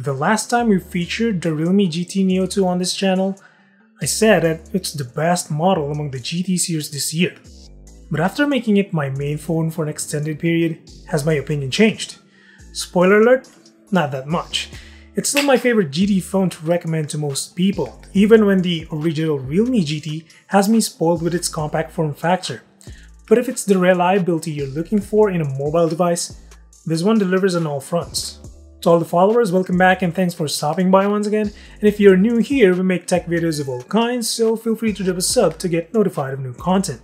The last time we featured the Realme GT Neo 2 on this channel, I said that it's the best model among the GT series this year. But after making it my main phone for an extended period, has my opinion changed? Spoiler alert, not that much. It's still my favorite GT phone to recommend to most people, even when the original Realme GT has me spoiled with its compact form factor. But if it's the reliability you're looking for in a mobile device, this one delivers on all fronts. To all the followers, welcome back and thanks for stopping by once again. And if you're new here, we make tech videos of all kinds, so feel free to drop a sub to get notified of new content.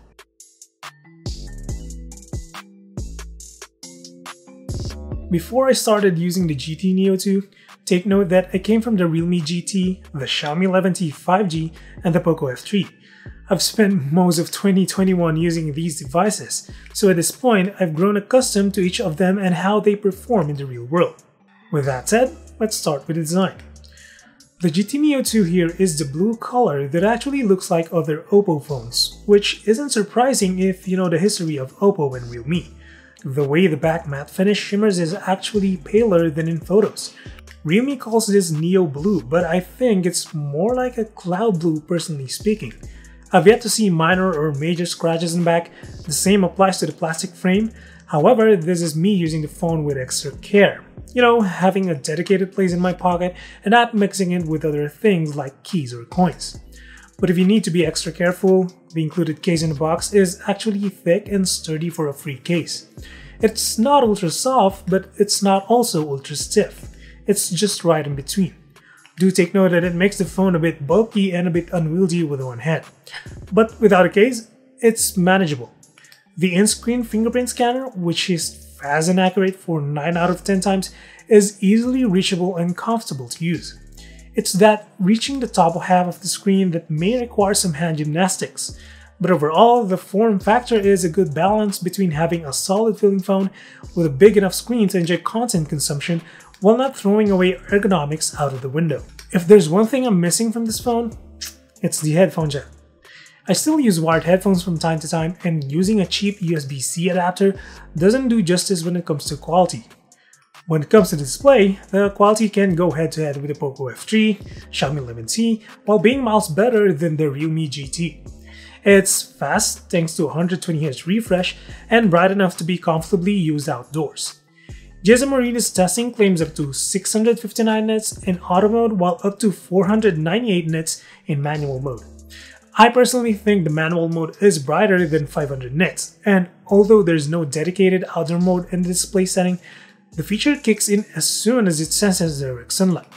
Before I started using the GT Neo 2, take note that I came from the Realme GT, the Xiaomi 11T 5G, and the Poco F3. I've spent most of 2021 using these devices, so at this point I've grown accustomed to each of them and how they perform in the real world. With that said, let's start with the design. The GT Neo 2 here is the blue color that actually looks like other Oppo phones, which isn't surprising if you know the history of Oppo and Realme. The way the back matte finish shimmers is actually paler than in photos. Realme calls this Neo Blue, but I think it's more like a cloud blue personally speaking. I've yet to see minor or major scratches in back, the same applies to the plastic frame, however this is me using the phone with extra care you know, having a dedicated place in my pocket and not mixing it with other things like keys or coins. But if you need to be extra careful, the included case in the box is actually thick and sturdy for a free case. It's not ultra soft, but it's not also ultra stiff. It's just right in between. Do take note that it makes the phone a bit bulky and a bit unwieldy with one hand. But without a case, it's manageable. The in-screen fingerprint scanner, which is fast and accurate for 9 out of 10 times, is easily reachable and comfortable to use. It's that reaching the top half of the screen that may require some hand gymnastics, but overall, the form factor is a good balance between having a solid feeling phone with a big enough screen to enjoy content consumption while not throwing away ergonomics out of the window. If there's one thing I'm missing from this phone, it's the headphone jack. I still use wired headphones from time to time and using a cheap USB-C adapter doesn't do justice when it comes to quality. When it comes to display, the quality can go head to head with the Poco F3, Xiaomi 11T, while being miles better than the Realme GT. It's fast thanks to 120Hz refresh and bright enough to be comfortably used outdoors. GSM Arena's testing claims up to 659 nits in auto mode while up to 498 nits in manual mode. I personally think the manual mode is brighter than 500 nits, and although there's no dedicated outdoor mode in the display setting, the feature kicks in as soon as it senses direct sunlight.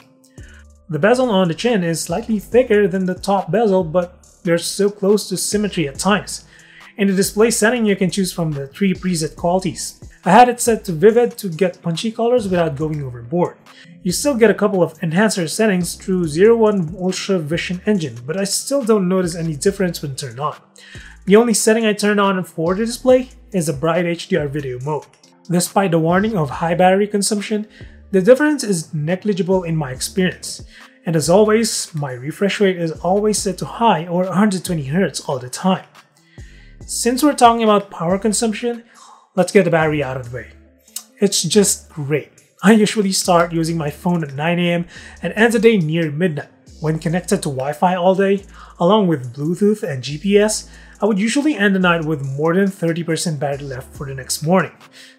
The bezel on the chin is slightly thicker than the top bezel, but they're so close to symmetry at times. In the display setting, you can choose from the three preset qualities. I had it set to vivid to get punchy colors without going overboard. You still get a couple of enhancer settings through O1 Ultra Vision Engine, but I still don't notice any difference when turned on. The only setting I turned on for the display is the bright HDR video mode. Despite the warning of high battery consumption, the difference is negligible in my experience. And as always, my refresh rate is always set to high or 120Hz all the time. Since we're talking about power consumption, let's get the battery out of the way. It's just great. I usually start using my phone at 9am and end the day near midnight. When connected to Wi-Fi all day, along with Bluetooth and GPS, I would usually end the night with more than 30% battery left for the next morning.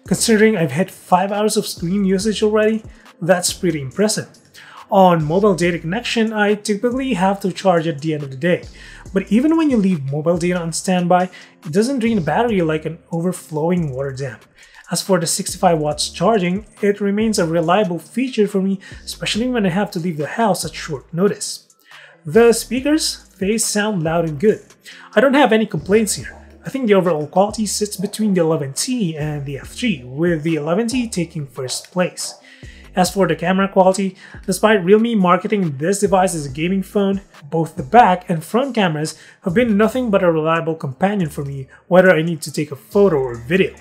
Considering I've hit 5 hours of screen usage already, that's pretty impressive. On mobile data connection, I typically have to charge at the end of the day. But even when you leave mobile data on standby, it doesn't drain the battery like an overflowing water dam. As for the 65 watts charging, it remains a reliable feature for me, especially when I have to leave the house at short notice. The speakers, they sound loud and good. I don't have any complaints here. I think the overall quality sits between the 11T and the F3, with the 11T taking first place. As for the camera quality, despite Realme marketing this device as a gaming phone, both the back and front cameras have been nothing but a reliable companion for me whether I need to take a photo or video.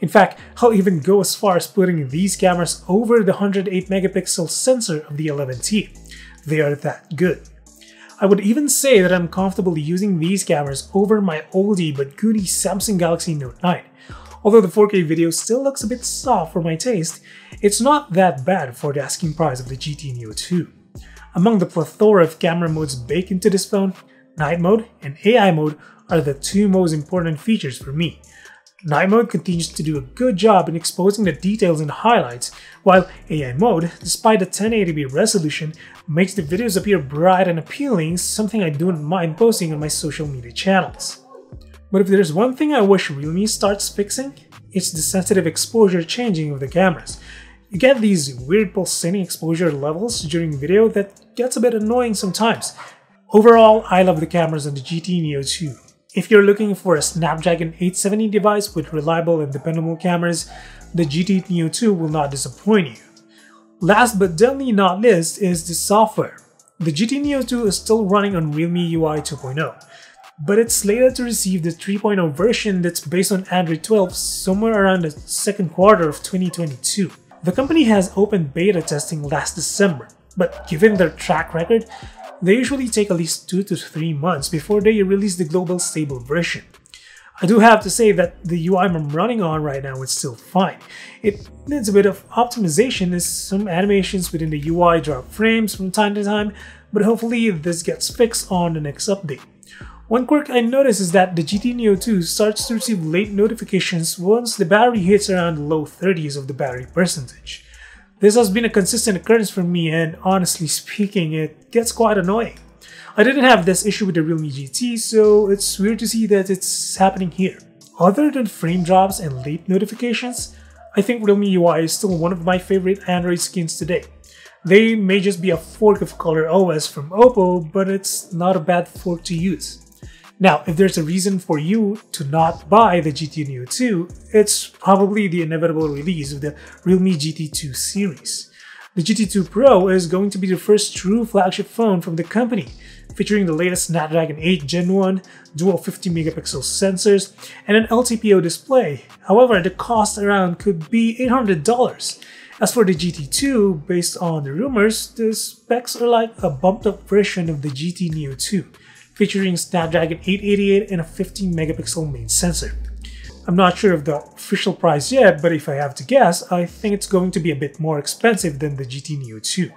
In fact, I'll even go as far as putting these cameras over the 108 megapixel sensor of the 11T. They are that good. I would even say that I'm comfortable using these cameras over my oldie but goodie Samsung Galaxy Note 9. Although the 4K video still looks a bit soft for my taste, It's not that bad for the asking price of the GT Neo 2. Among the plethora of camera modes baked into this phone, Night Mode and AI Mode are the two most important features for me. Night Mode continues to do a good job in exposing the details and highlights, while AI Mode, despite the 1080p resolution, makes the videos appear bright and appealing, something I don't mind posting on my social media channels. But if there's one thing I wish Realme starts fixing, it's the sensitive exposure changing of the cameras. You get these weird pulsating exposure levels during video that gets a bit annoying sometimes. Overall, I love the cameras on the GT Neo 2. If you're looking for a Snapdragon 870 device with reliable and dependable cameras, the GT Neo 2 will not disappoint you. Last but definitely not least is the software. The GT Neo 2 is still running on Realme UI 2.0, but it's slated to receive the 3.0 version that's based on Android 12 somewhere around the second quarter of 2022. The company has opened beta testing last December, but given their track record, they usually take at least 2 to 3 months before they release the global stable version. I do have to say that the UI I'm running on right now is still fine. It needs a bit of optimization as some animations within the UI drop frames from time to time, but hopefully this gets fixed on the next update. One quirk I noticed is that the GT Neo 2 starts to receive late notifications once the battery hits around low 30s of the battery percentage. This has been a consistent occurrence for me and honestly speaking, it gets quite annoying. I didn't have this issue with the Realme GT, so it's weird to see that it's happening here. Other than frame drops and late notifications, I think Realme UI is still one of my favorite Android skins today. They may just be a fork of Color OS from Oppo, but it's not a bad fork to use. Now, if there's a reason for you to not buy the GT Neo 2, it's probably the inevitable release of the Realme GT2 series. The GT2 Pro is going to be the first true flagship phone from the company, featuring the latest Snapdragon 8 Gen 1, dual 50 megapixel sensors, and an LTPO display. However, the cost around could be $800. As for the GT2, based on the rumors, the specs are like a bumped up version of the GT Neo 2 featuring Snapdragon 888 and a 15 megapixel main sensor. I'm not sure of the official price yet, but if I have to guess, I think it's going to be a bit more expensive than the GT Neo 2.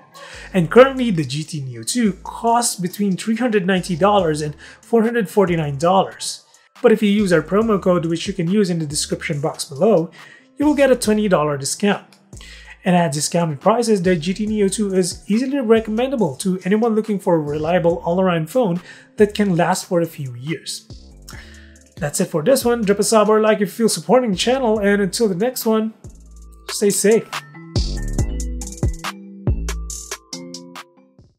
And currently, the GT Neo 2 costs between $390 and $449. But if you use our promo code, which you can use in the description box below, you will get a $20 discount and at discounted prices, the GT Neo 2 is easily recommendable to anyone looking for a reliable all-around phone that can last for a few years. That's it for this one. Drop a sub or like if you feel supporting the channel, and until the next one, stay safe.